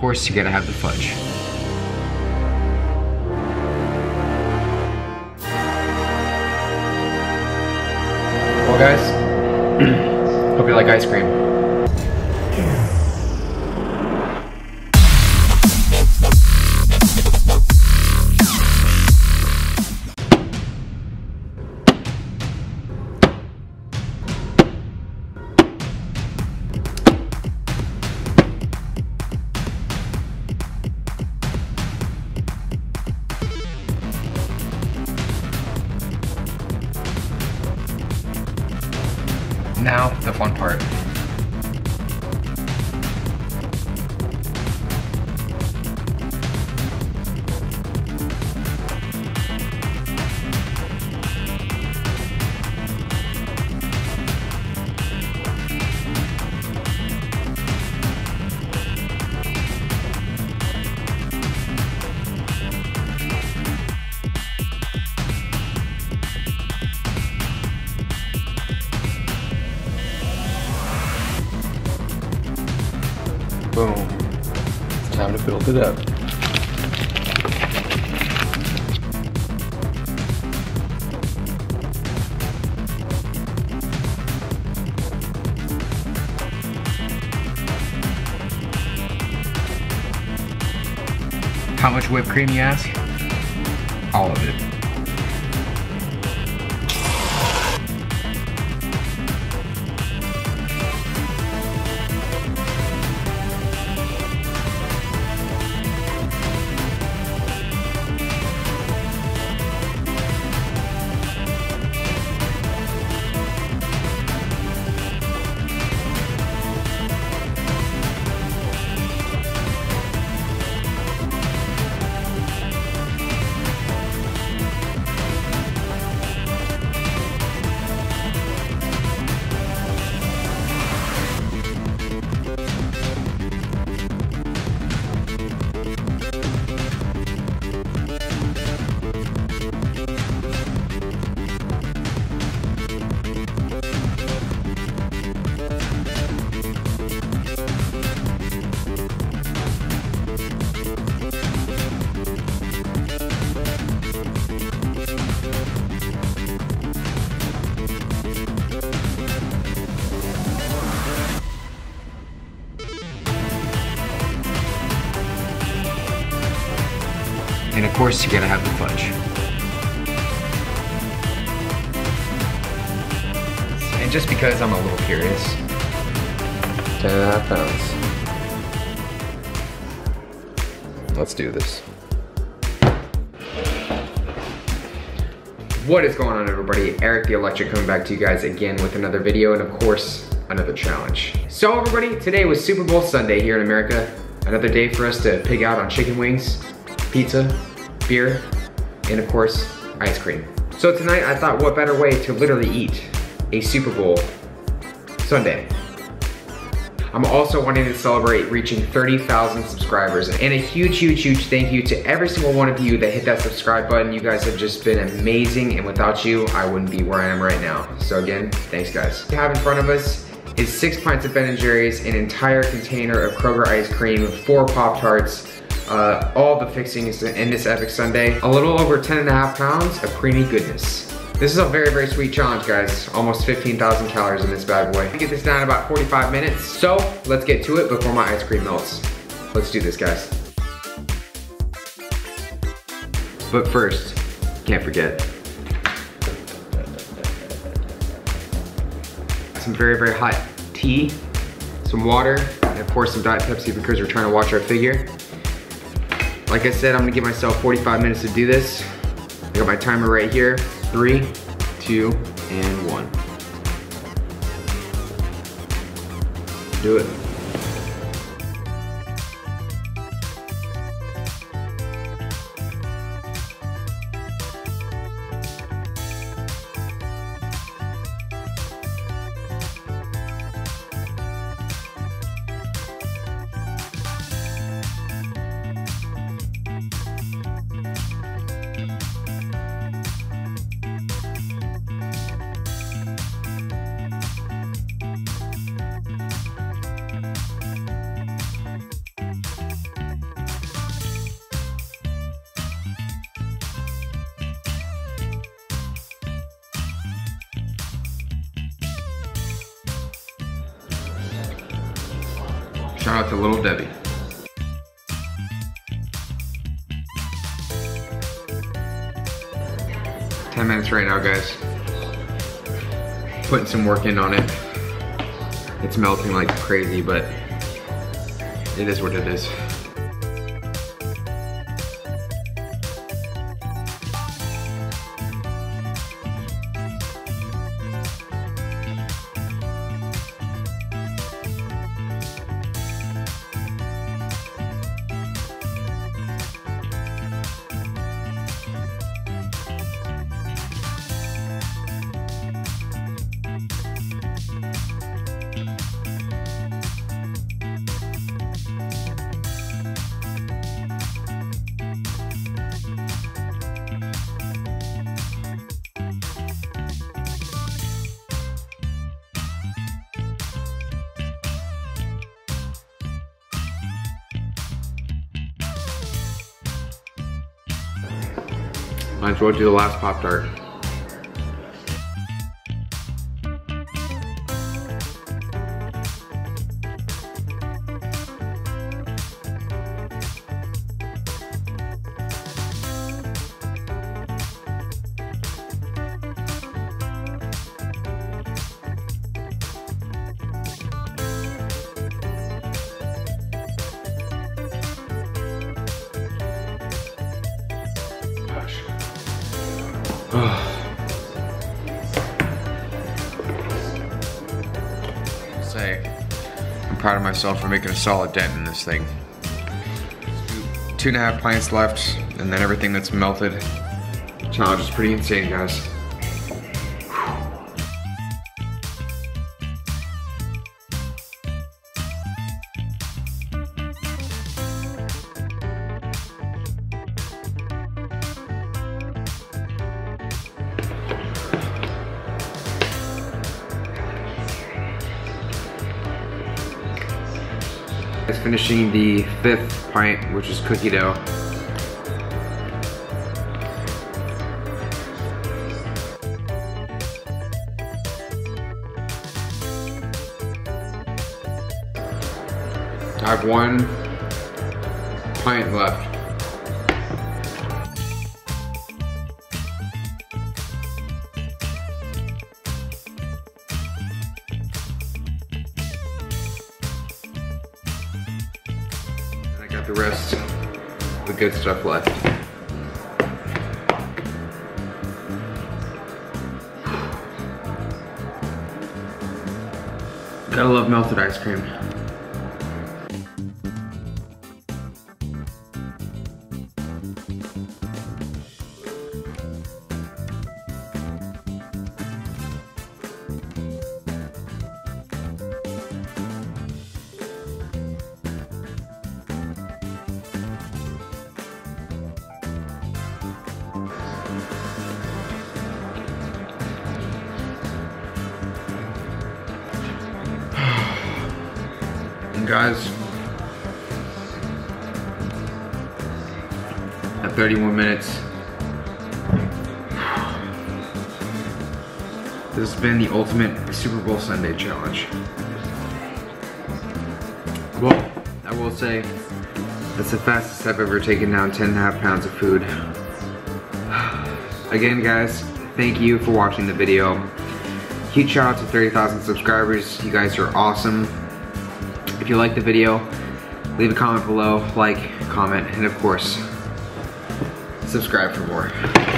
course, you gotta have the fudge. Well guys, hope you like ice cream. Now, the fun part. Boom. Time to build it up. How much whipped cream, you ask? All of it. Course, you gotta have the fudge. And just because I'm a little curious, 10 and a half pounds. Let's do this. What is going on everybody? Erik the Electric coming back to you guys again with another video and of course, another challenge. So everybody, today was Super Bowl Sunday here in America. Another day for us to pig out on chicken wings, pizza, beer, and of course, ice cream. So tonight I thought what better way to literally eat a Super Bowl Sunday. I'm also wanting to celebrate reaching 30,000 subscribers and a huge, huge, huge thank you to every single one of you that hit that subscribe button. You guys have just been amazing and without you, I wouldn't be where I am right now. So again, thanks guys. What we have in front of us is six pints of Ben & Jerry's, an entire container of Kroger ice cream, four Pop-Tarts, uh, all the fixings in this epic sundae. A little over 10 and a half pounds of creamy goodness. This is a very, very sweet challenge, guys. Almost 15,000 calories in this bad boy. I get this down in about 45 minutes. So let's get to it before my ice cream melts. Let's do this, guys. But first, can't forget. Some very, very hot tea, some water, and of course some Diet Pepsi because we're trying to watch our figure. Like I said, I'm gonna give myself 45 minutes to do this. I got my timer right here. Three, two, and one. Do it. Shout out to Little Debbie. Ten minutes right now, guys. Putting some work in on it. It's melting like crazy, but it is what it is. Might as well the last Pop Tart. Say, I'm proud of myself for making a solid dent in this thing. Two and a half pints left, and then everything that's melted. Challenge is pretty insane, guys. It's finishing the fifth pint, which is cookie dough. I have one pint left. Got the rest, the good stuff left. Gotta love melted ice cream. Guys, at 31 minutes, this has been the ultimate Super Bowl Sunday challenge. Well, I will say, that's the fastest I've ever taken down 10 and a half pounds of food. Again, guys, thank you for watching the video. Huge shout out to 30,000 subscribers. You guys are awesome. If you like the video, leave a comment below, like, comment, and of course, subscribe for more.